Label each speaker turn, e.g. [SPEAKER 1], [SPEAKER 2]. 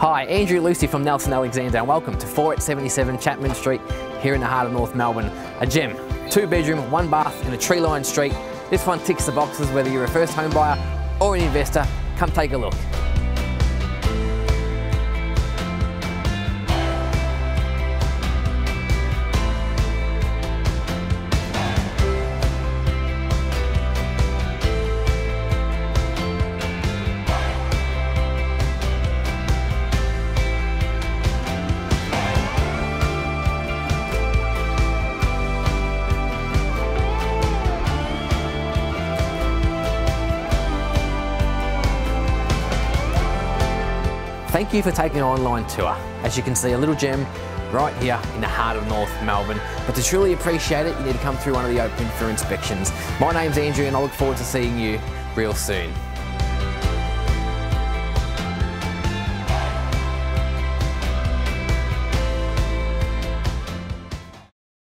[SPEAKER 1] Hi, Andrew Lusi from Nelson Alexander and welcome to 4 at 77 Chapman Street here in the heart of North Melbourne. A gem, two bedroom, one bath in a tree lined street. This one ticks the boxes whether you're a first home buyer or an investor. Come take a look. Thank you for taking an online tour. As you can see, a little gem right here in the heart of North Melbourne. But to truly appreciate it, you need to come through one of the open for inspections. My name's Andrew and I look forward to seeing you real soon.